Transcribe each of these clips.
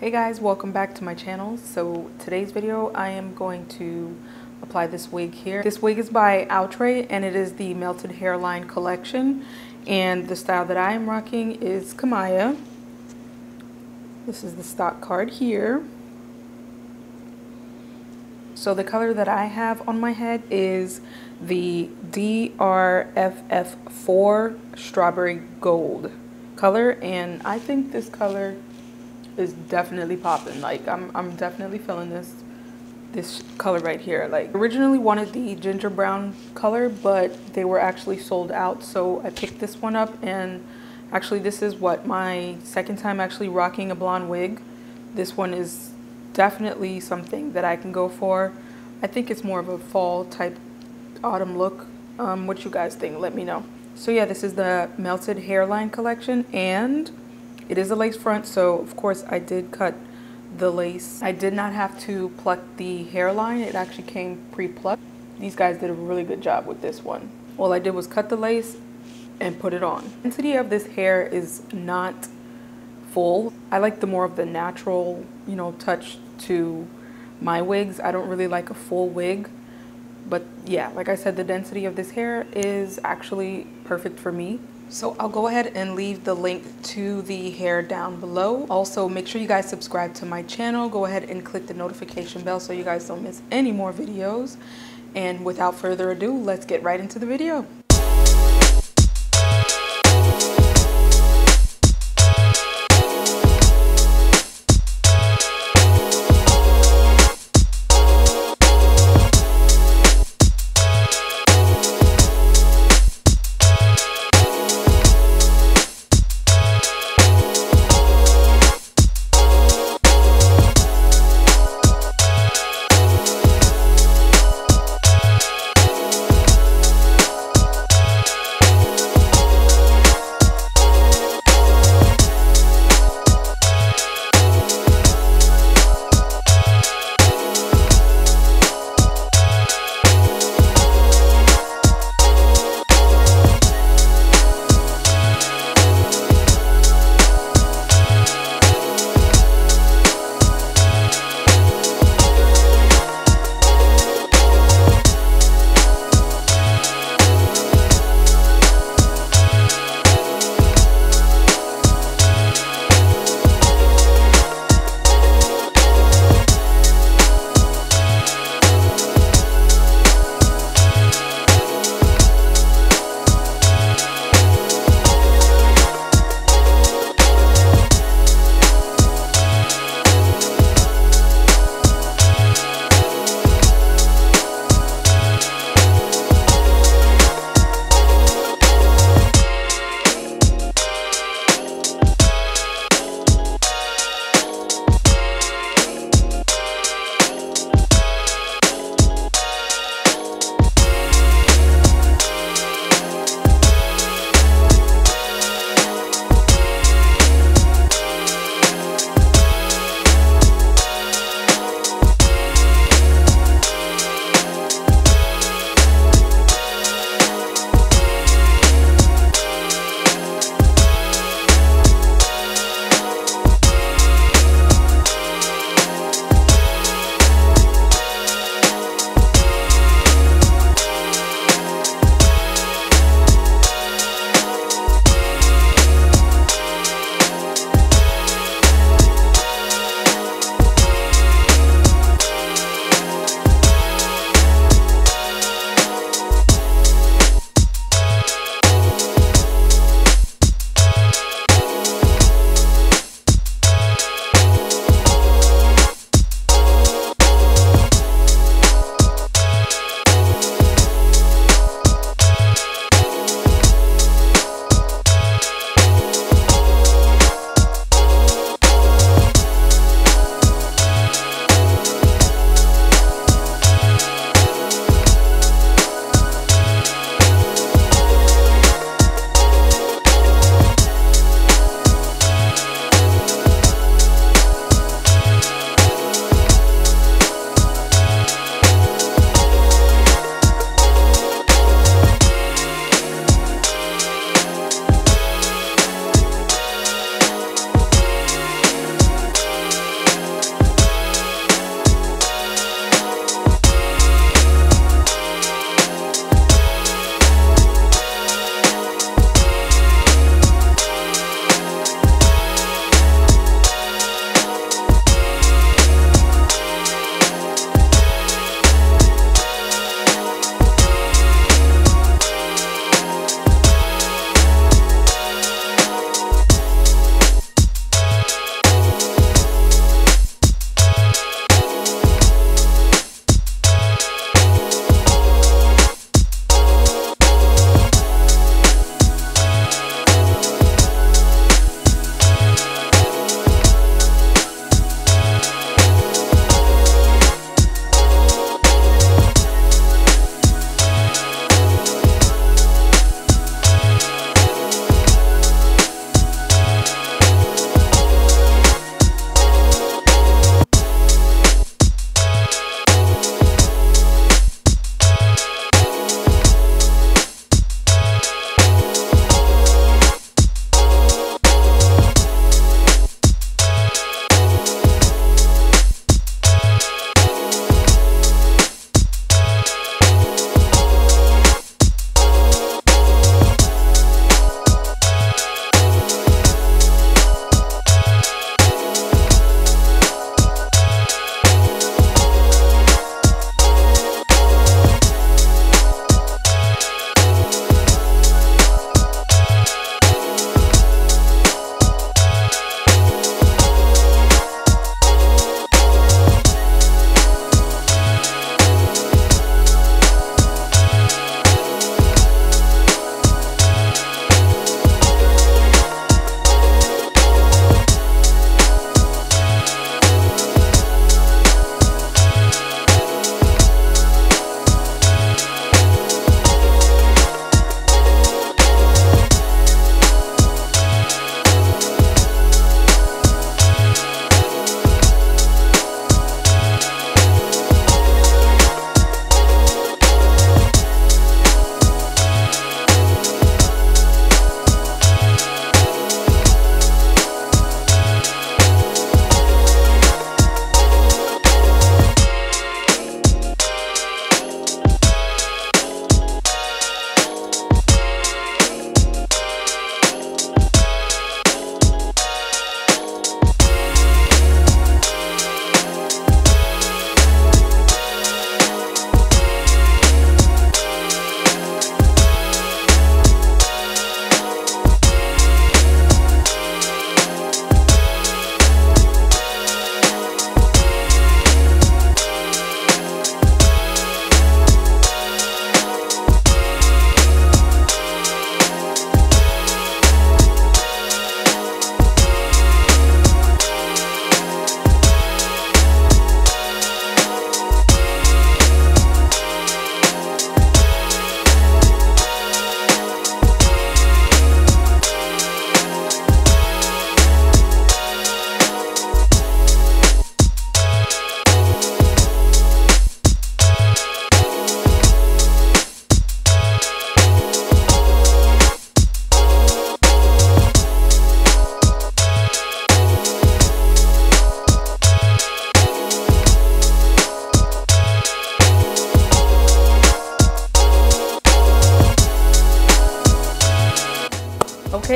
Hey guys, welcome back to my channel. So today's video I am going to apply this wig here. This wig is by Outre and it is the Melted Hairline collection and the style that I am rocking is Kamiyah. This is the stock card here. So the color that I have on my head is the DRFF4 Strawberry Gold color and I think this color is definitely popping. Like I'm, I'm definitely feeling this this color right here. Like originally wanted the ginger brown color, but they were actually sold out. So I picked this one up and actually this is what my second time actually rocking a blonde wig. This one is definitely something that I can go for. I think it's more of a fall type autumn look. Um, what you guys think, let me know. So yeah, this is the Melted Hairline collection and it is a lace front, so of course I did cut the lace. I did not have to pluck the hairline. It actually came pre-plucked. These guys did a really good job with this one. All I did was cut the lace and put it on. The density of this hair is not full. I like the more of the natural, you know, touch to my wigs. I don't really like a full wig. But yeah, like I said, the density of this hair is actually perfect for me. So I'll go ahead and leave the link to the hair down below. Also, make sure you guys subscribe to my channel. Go ahead and click the notification bell so you guys don't miss any more videos. And without further ado, let's get right into the video.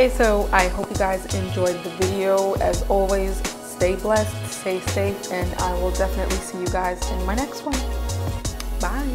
Okay, so I hope you guys enjoyed the video. As always, stay blessed, stay safe, and I will definitely see you guys in my next one. Bye.